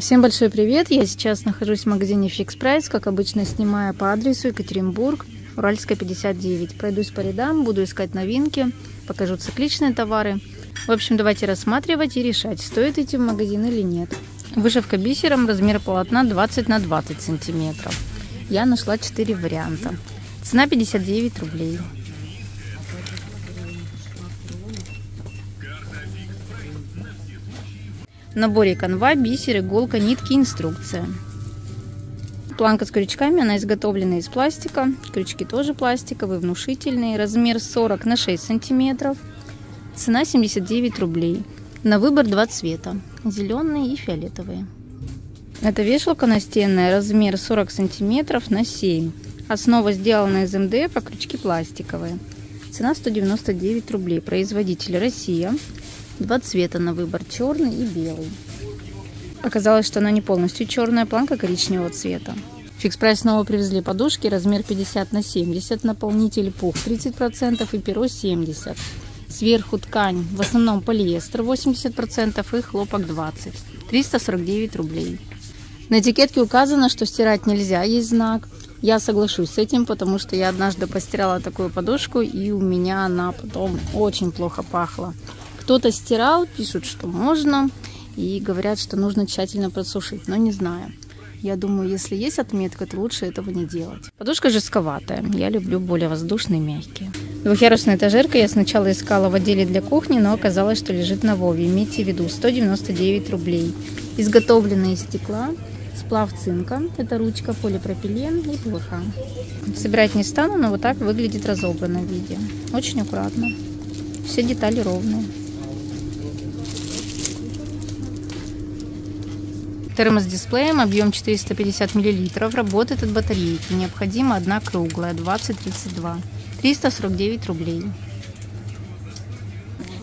Всем большой привет! Я сейчас нахожусь в магазине Fix Price, как обычно снимаю по адресу Екатеринбург, Уральская 59. Пройдусь по рядам, буду искать новинки, покажу цикличные товары. В общем, давайте рассматривать и решать, стоит идти в магазин или нет. Вышивка бисером, размер полотна 20 на 20 сантиметров. Я нашла 4 варианта. Цена 59 рублей. В наборе канва, бисер, иголка, нитки, инструкция. Планка с крючками, она изготовлена из пластика. Крючки тоже пластиковые, внушительные. Размер 40 на 6 сантиметров. Цена 79 рублей. На выбор два цвета. Зеленые и фиолетовые. Это вешалка настенная, размер 40 сантиметров на 7. Основа сделана из МДФ, а крючки пластиковые. Цена 199 рублей. Производитель Россия. Два цвета на выбор, черный и белый. Оказалось, что она не полностью черная, планка коричневого цвета. Фикс прайс снова привезли подушки, размер 50 на 70, наполнитель пух 30% и перо 70. Сверху ткань, в основном полиэстер 80% и хлопок 20. 349 рублей. На этикетке указано, что стирать нельзя, есть знак. Я соглашусь с этим, потому что я однажды постирала такую подушку, и у меня она потом очень плохо пахла. Кто-то стирал, пишут, что можно, и говорят, что нужно тщательно просушить, но не знаю. Я думаю, если есть отметка, то лучше этого не делать. Подушка жестковатая. Я люблю более воздушные, мягкие. Двухъярусная этажерка я сначала искала в отделе для кухни, но оказалось, что лежит на Вове. Имейте в виду, 199 рублей. Изготовлена из стекла, сплав цинка. Это ручка, полипропилен и ПВХ. Собирать не стану, но вот так выглядит разобранное виде. Очень аккуратно. Все детали ровные. Термос с дисплеем, объем 450 мл, работает от батарейки. Необходима одна круглая, 20-32. 349 рублей.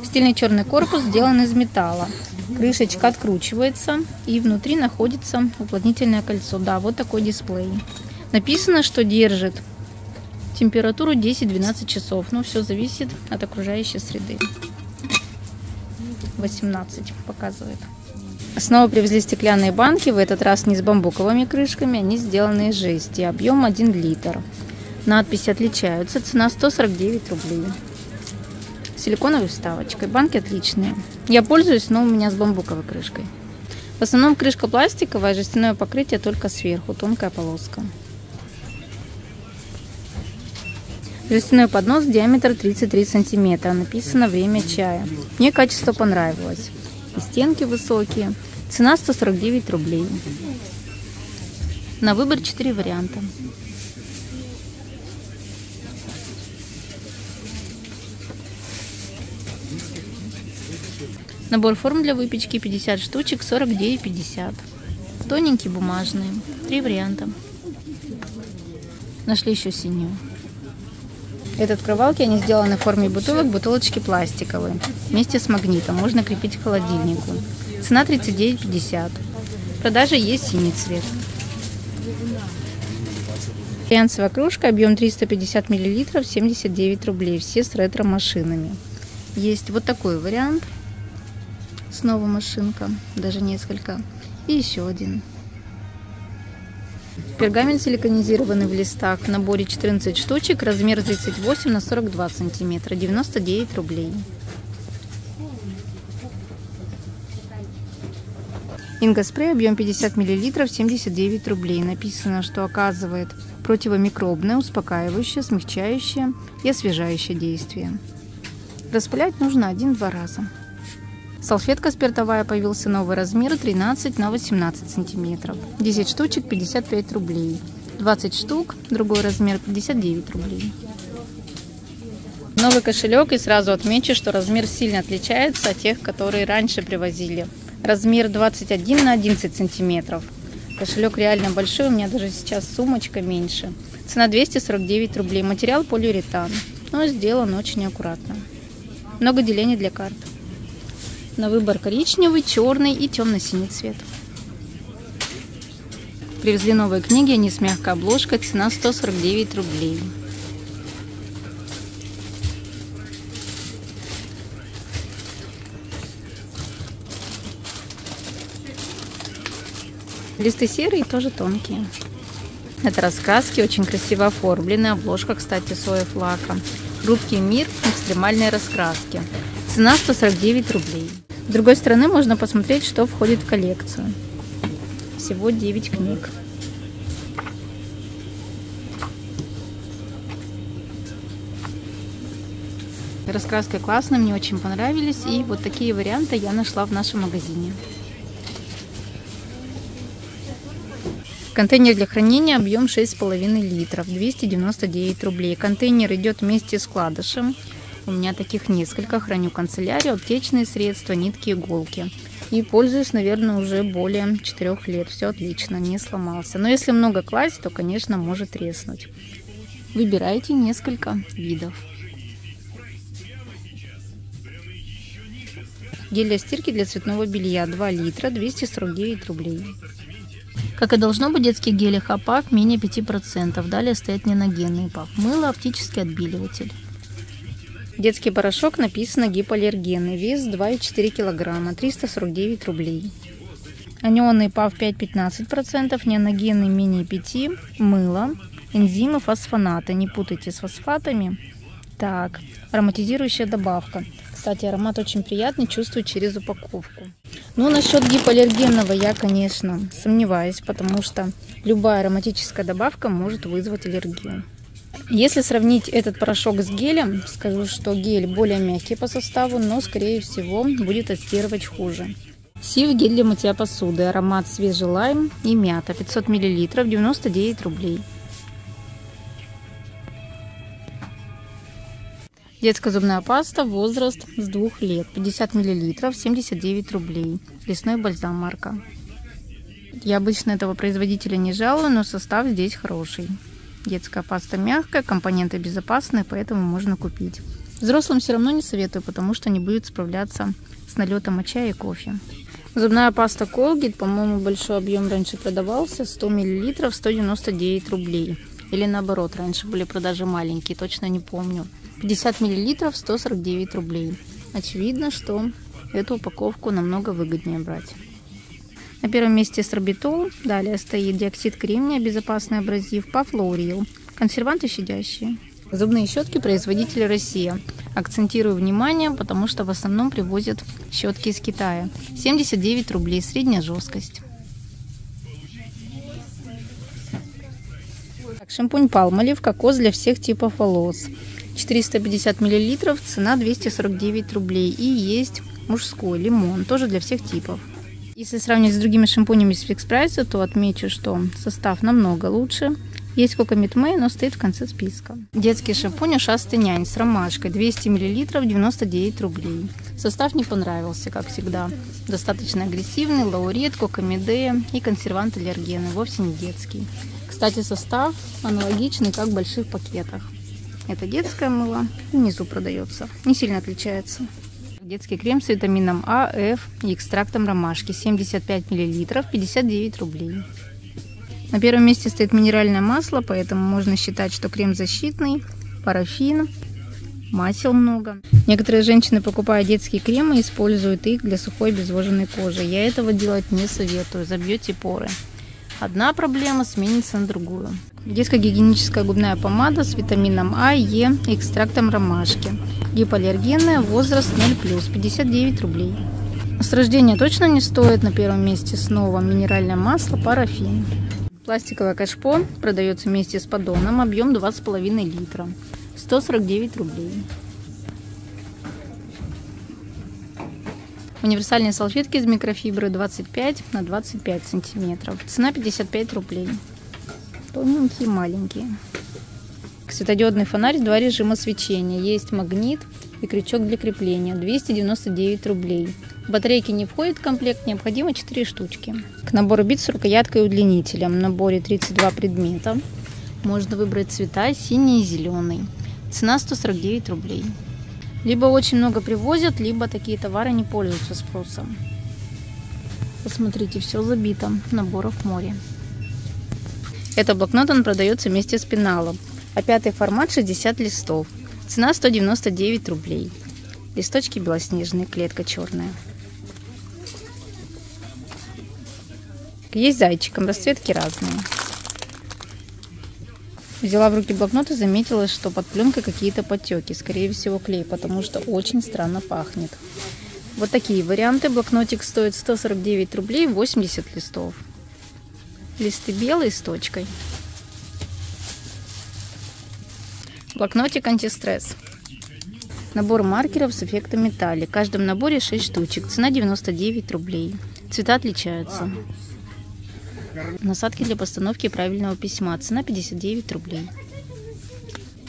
Стильный черный корпус сделан из металла. Крышечка откручивается и внутри находится уплотнительное кольцо. Да, вот такой дисплей. Написано, что держит температуру 10-12 часов. Но все зависит от окружающей среды. 18 показывает. Снова привезли стеклянные банки, в этот раз не с бамбуковыми крышками, они сделаны из жести. Объем 1 литр. Надписи отличаются, цена 149 рублей. Силиконовой вставочкой. Банки отличные. Я пользуюсь, но у меня с бамбуковой крышкой. В основном крышка пластиковая, жестяное покрытие только сверху, тонкая полоска. Жестяной поднос, диаметр 33 сантиметра. Написано время чая. Мне качество понравилось. И стенки высокие. Цена 149 рублей. На выбор 4 варианта. Набор форм для выпечки 50 штучек 49,50. Тоненькие бумажные. Три варианта. Нашли еще синюю. Это открывалки, они сделаны в форме бутылок, бутылочки пластиковые. Вместе с магнитом. Можно крепить к холодильнику. Цена 39,50. В есть синий цвет. Фаянсовая кружка, объем 350 мл, 79 рублей. Все с ретро-машинами. Есть вот такой вариант. Снова машинка, даже несколько. И еще один. Пергамент силиконизированный в листах. В наборе 14 штучек, размер 38 на 42 сантиметра, 99 рублей. Ингоспрей объем 50 мл 79 рублей. Написано, что оказывает противомикробное, успокаивающее, смягчающее и освежающее действие. Распылять нужно один-два раза. Салфетка спиртовая появился новый размер 13 на 18 сантиметров. 10 штучек 55 рублей. 20 штук, другой размер 59 рублей. Новый кошелек и сразу отмечу, что размер сильно отличается от тех, которые раньше привозили размер 21 на 11 сантиметров. Кошелек реально большой, у меня даже сейчас сумочка меньше. Цена 249 рублей. Материал полиуретан, но сделан очень аккуратно. Много делений для карт. На выбор коричневый, черный и темно-синий цвет. Привезли новые книги, они с мягкой обложкой, цена 149 рублей. Листы серые, тоже тонкие. Это раскраски, очень красиво оформлены. Обложка, кстати, соев лака. Рубки мир, экстремальные раскраски. Цена 149 рублей. С другой стороны можно посмотреть, что входит в коллекцию. Всего 9 книг. Раскраска классная, мне очень понравились. И вот такие варианты я нашла в нашем магазине. Контейнер для хранения объем 6,5 литров, 299 рублей. Контейнер идет вместе с вкладышем. У меня таких несколько. Храню канцелярию, аптечные средства, нитки, иголки. И пользуюсь, наверное, уже более 4 лет. Все отлично, не сломался. Но если много класть, то, конечно, может треснуть. Выбирайте несколько видов. Гель для стирки для цветного белья 2 литра, 249 рублей. Как и должно быть, детский гель Хапав менее 5%. Далее стоит неногенный пав. Мыло, оптический отбеливатель. Детский порошок написано гипоаллергенный. Вес 2,4 кг, 349 рублей. Анионный ПАВ 5-15%, неоногенный менее 5, мыло, энзимы, фосфонаты. Не путайте с фосфатами. Так, ароматизирующая добавка. Кстати, аромат очень приятный, чувствую через упаковку. Ну, насчет гипоаллергенного я, конечно, сомневаюсь, потому что любая ароматическая добавка может вызвать аллергию. Если сравнить этот порошок с гелем, скажу, что гель более мягкий по составу, но, скорее всего, будет отстирывать хуже. Сив гель для мытья посуды, аромат свежий лайм и мята, 500 мл, 99 рублей. Детская зубная паста, возраст с 2 лет, 50 мл, 79 рублей. Лесной бальзам марка. Я обычно этого производителя не жалую, но состав здесь хороший. Детская паста мягкая, компоненты безопасные, поэтому можно купить. Взрослым все равно не советую, потому что не будет справляться с налетом моча и кофе. Зубная паста Colgate, по-моему, большой объем раньше продавался, 100 мл, 199 рублей. Или наоборот, раньше были продажи маленькие, точно не помню. 50 мл 149 рублей. Очевидно, что эту упаковку намного выгоднее брать. На первом месте сорбитол, далее стоит диоксид кремния, безопасный абразив, пафлоурил, консерванты щадящие. Зубные щетки производителя Россия. Акцентирую внимание, потому что в основном привозят щетки из Китая. 79 рублей, средняя жесткость. Шампунь Palmolive, кокос для всех типов волос. 450 миллилитров, цена 249 рублей. И есть мужской лимон, тоже для всех типов. Если сравнивать с другими шампунями с фикс прайса, то отмечу, что состав намного лучше. Есть Кокомит Мэй, но стоит в конце списка. Детский шампунь Ушастый нянь с ромашкой 200 мл 99 рублей. Состав не понравился, как всегда. Достаточно агрессивный, лаурет, кокомидея и консервант аллергены, вовсе не детский. Кстати, состав аналогичный, как в больших пакетах. Это детское мыло. Внизу продается. Не сильно отличается. Детский крем с витамином А, Ф и экстрактом ромашки. 75 мл, 59 рублей. На первом месте стоит минеральное масло, поэтому можно считать, что крем защитный, парафин, масел много. Некоторые женщины, покупая детские кремы, используют их для сухой обезвоженной кожи. Я этого делать не советую, забьете поры. Одна проблема сменится на другую. Детская гигиеническая губная помада с витамином А, Е экстрактом ромашки. Гипоаллергенная, возраст 0+, 59 рублей. С рождения точно не стоит. На первом месте снова минеральное масло, парафин. Пластиковое кашпо продается вместе с поддоном, объем 2,5 литра. 149 рублей. Универсальные салфетки из микрофибры 25 на 25 сантиметров. Цена 55 рублей. Тоненькие, маленькие. Светодиодный фонарь, два режима свечения. Есть магнит и крючок для крепления. 299 рублей. Батарейки не входит в комплект, необходимо 4 штучки. К набору бит с рукояткой и удлинителем. В наборе 32 предмета. Можно выбрать цвета синий и зеленый. Цена 149 рублей. Либо очень много привозят, либо такие товары не пользуются спросом. Посмотрите, все забито. Наборов море. Это блокнот, он продается вместе с пеналом. А пятый формат 60 листов. Цена 199 рублей. Листочки белоснежные, клетка черная. Есть зайчиком, расцветки разные. Взяла в руки блокнот и заметила, что под пленкой какие-то потеки. Скорее всего клей, потому что очень странно пахнет. Вот такие варианты. Блокнотик стоит 149 рублей, 80 листов. Листы белые с точкой. Блокнотик антистресс. Набор маркеров с эффектом металлик. В каждом наборе 6 штучек. Цена 99 рублей. Цвета отличаются. Насадки для постановки правильного письма. Цена 59 рублей.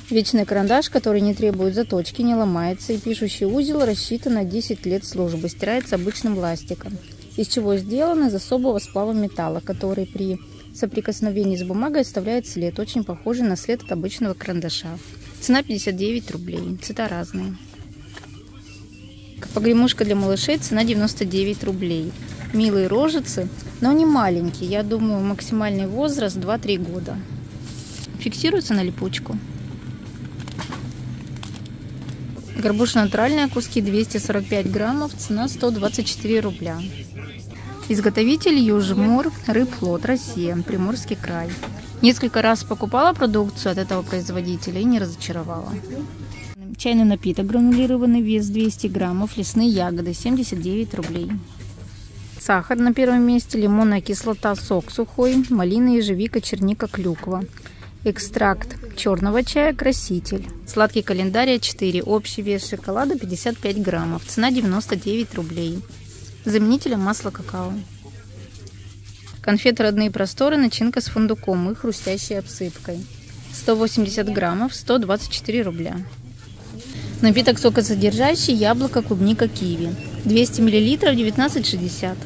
Вечный карандаш, который не требует заточки, не ломается, и пишущий узел рассчитан на 10 лет службы, стирается обычным пластиком, из чего сделан из особого сплава металла, который при соприкосновении с бумагой оставляет след, очень похожий на след от обычного карандаша. Цена 59 рублей, цвета разные. Погремушка для малышей, цена 99 рублей. Милые рожицы, но не маленькие, я думаю, максимальный возраст 2-3 года. Фиксируется на липучку. Горбуша натуральная, куски 245 граммов, цена 124 рубля. Изготовитель Южмур, Рыбфлот, Россия, Приморский край. Несколько раз покупала продукцию от этого производителя и не разочаровала. Чайный напиток гранулированный, вес 200 граммов, лесные ягоды, 79 рублей. Сахар на первом месте, лимонная кислота, сок сухой, малина, ежевика, черника, клюква. Экстракт черного чая, краситель. Сладкий календарь 4, общий вес шоколада 55 граммов, цена 99 рублей. Заменителем масла какао. Конфеты «Родные просторы», начинка с фундуком и хрустящей обсыпкой. 180 граммов, 124 рубля. Напиток сокосодержащий, яблоко, клубника, киви. 200 миллилитров, 19,60.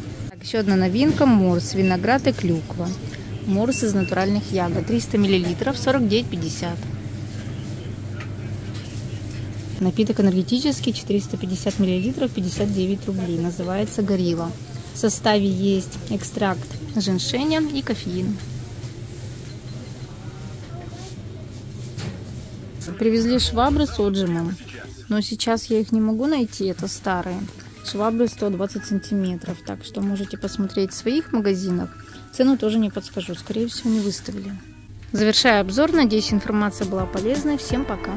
Еще одна новинка, морс, виноград и клюква. Морс из натуральных ягод. 300 миллилитров, 49,50. Напиток энергетический, 450 мл, 59 рублей. Называется «Горилла». В составе есть экстракт женьшеня и кофеин. Привезли швабры с отжимом, но сейчас я их не могу найти, это старые. Швабры 120 сантиметров, так что можете посмотреть в своих магазинах. Цену тоже не подскажу, скорее всего не выставили. Завершая обзор, надеюсь информация была полезной. Всем пока!